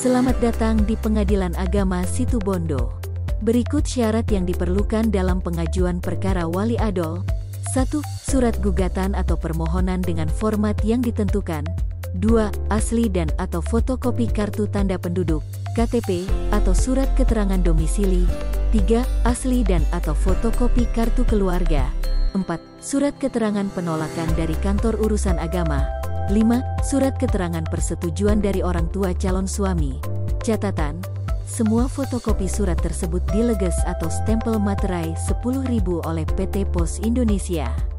Selamat datang di Pengadilan Agama Situbondo. Berikut syarat yang diperlukan dalam pengajuan perkara wali adol. 1. Surat gugatan atau permohonan dengan format yang ditentukan. 2. Asli dan atau fotokopi kartu tanda penduduk, KTP, atau surat keterangan domisili. 3. Asli dan atau fotokopi kartu keluarga. 4. Surat keterangan penolakan dari kantor urusan agama. 5. Surat keterangan persetujuan dari orang tua calon suami. Catatan, semua fotokopi surat tersebut dileges atau stempel materai 10.000 oleh PT Pos Indonesia.